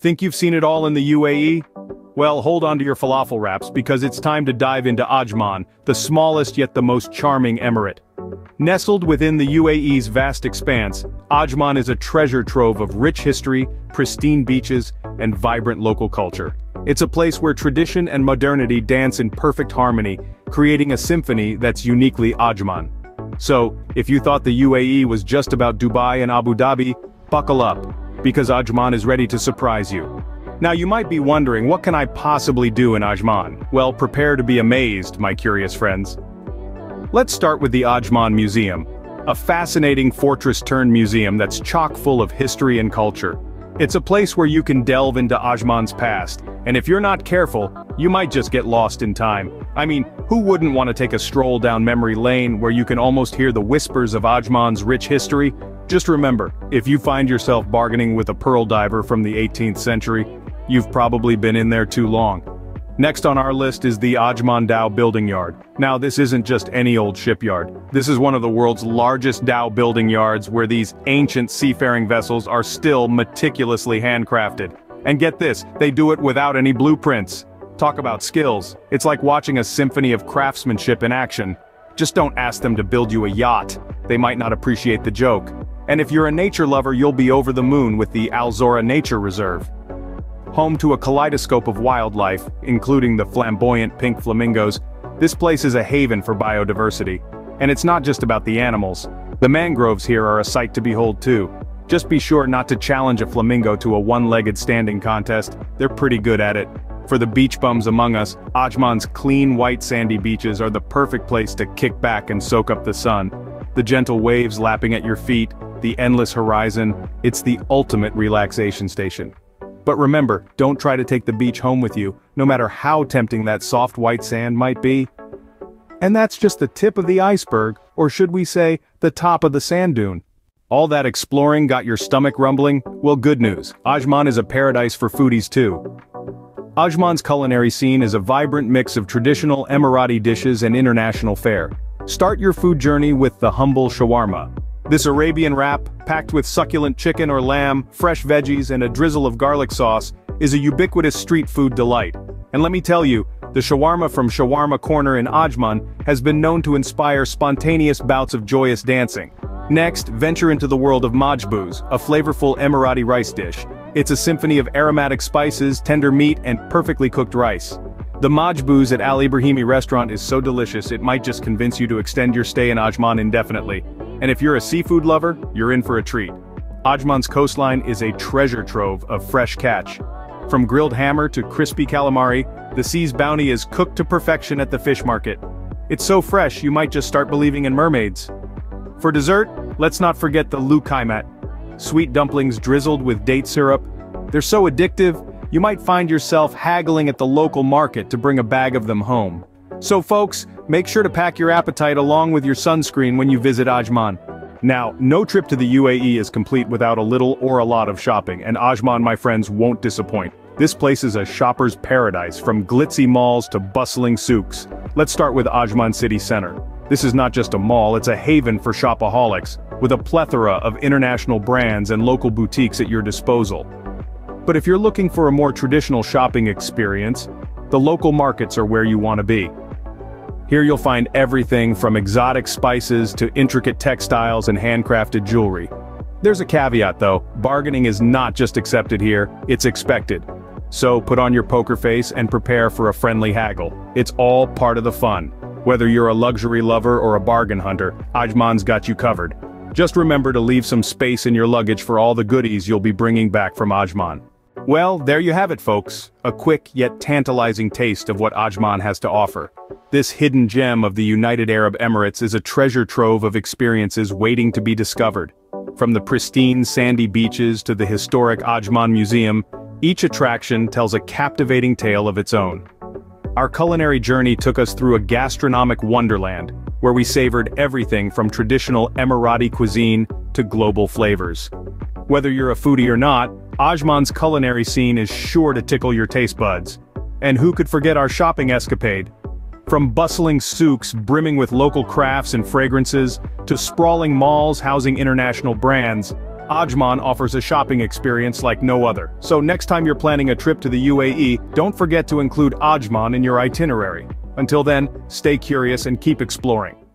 Think you've seen it all in the UAE? Well, hold on to your falafel wraps because it's time to dive into Ajman, the smallest yet the most charming emirate. Nestled within the UAE's vast expanse, Ajman is a treasure trove of rich history, pristine beaches, and vibrant local culture. It's a place where tradition and modernity dance in perfect harmony, creating a symphony that's uniquely Ajman. So, if you thought the UAE was just about Dubai and Abu Dhabi, buckle up, because Ajman is ready to surprise you. Now you might be wondering what can I possibly do in Ajman? Well prepare to be amazed, my curious friends. Let's start with the Ajman Museum, a fascinating fortress-turned museum that's chock full of history and culture. It's a place where you can delve into Ajman's past, and if you're not careful, you might just get lost in time. I mean, who wouldn't want to take a stroll down memory lane where you can almost hear the whispers of Ajman's rich history? Just remember, if you find yourself bargaining with a pearl diver from the 18th century, you've probably been in there too long. Next on our list is the Ajman Building Yard. Now this isn't just any old shipyard. This is one of the world's largest dhow building yards where these ancient seafaring vessels are still meticulously handcrafted. And get this, they do it without any blueprints. Talk about skills. It's like watching a symphony of craftsmanship in action. Just don't ask them to build you a yacht. They might not appreciate the joke. And if you're a nature lover you'll be over the moon with the Al Zorah Nature Reserve. Home to a kaleidoscope of wildlife, including the flamboyant pink flamingos, this place is a haven for biodiversity. And it's not just about the animals. The mangroves here are a sight to behold too. Just be sure not to challenge a flamingo to a one-legged standing contest, they're pretty good at it. For the beach bums among us, Ajman's clean white sandy beaches are the perfect place to kick back and soak up the sun. The gentle waves lapping at your feet, the endless horizon, it's the ultimate relaxation station. But remember, don't try to take the beach home with you, no matter how tempting that soft white sand might be. And that's just the tip of the iceberg, or should we say, the top of the sand dune. All that exploring got your stomach rumbling? Well good news, Ajman is a paradise for foodies too. Ajman's culinary scene is a vibrant mix of traditional Emirati dishes and international fare. Start your food journey with the humble shawarma. This Arabian wrap, packed with succulent chicken or lamb, fresh veggies and a drizzle of garlic sauce, is a ubiquitous street food delight. And let me tell you, the shawarma from Shawarma Corner in Ajman has been known to inspire spontaneous bouts of joyous dancing. Next, venture into the world of majbouz, a flavorful Emirati rice dish. It's a symphony of aromatic spices, tender meat, and perfectly cooked rice. The majbouz at Al Ibrahimi restaurant is so delicious it might just convince you to extend your stay in Ajman indefinitely. And if you're a seafood lover, you're in for a treat. Ajman's coastline is a treasure trove of fresh catch. From grilled hammour to crispy calamari, the sea's bounty is cooked to perfection at the fish market. It's so fresh you might just start believing in mermaids. For dessert, let's not forget the luqaimat. Sweet dumplings drizzled with date syrup. They're so addictive, you might find yourself haggling at the local market to bring a bag of them home. So folks, make sure to pack your appetite along with your sunscreen when you visit Ajman. Now, no trip to the UAE is complete without a little or a lot of shopping, and Ajman my friends won't disappoint. This place is a shopper's paradise from glitzy malls to bustling souks. Let's start with Ajman City Center. This is not just a mall, it's a haven for shopaholics, with a plethora of international brands and local boutiques at your disposal. But if you're looking for a more traditional shopping experience, the local markets are where you want to be. Here you'll find everything from exotic spices to intricate textiles and handcrafted jewelry. There's a caveat though, bargaining is not just accepted here, it's expected. So put on your poker face and prepare for a friendly haggle. It's all part of the fun. Whether you're a luxury lover or a bargain hunter, Ajman's got you covered. Just remember to leave some space in your luggage for all the goodies you'll be bringing back from Ajman. Well, there you have it folks, a quick yet tantalizing taste of what Ajman has to offer. This hidden gem of the United Arab Emirates is a treasure trove of experiences waiting to be discovered. From the pristine sandy beaches to the historic Ajman Museum, each attraction tells a captivating tale of its own. Our culinary journey took us through a gastronomic wonderland, where we savored everything from traditional Emirati cuisine to global flavors. Whether you're a foodie or not, Ajman's culinary scene is sure to tickle your taste buds. And who could forget our shopping escapade? From bustling souks brimming with local crafts and fragrances, to sprawling malls housing international brands, Ajman offers a shopping experience like no other. So next time you're planning a trip to the UAE, don't forget to include Ajman in your itinerary. Until then, stay curious and keep exploring.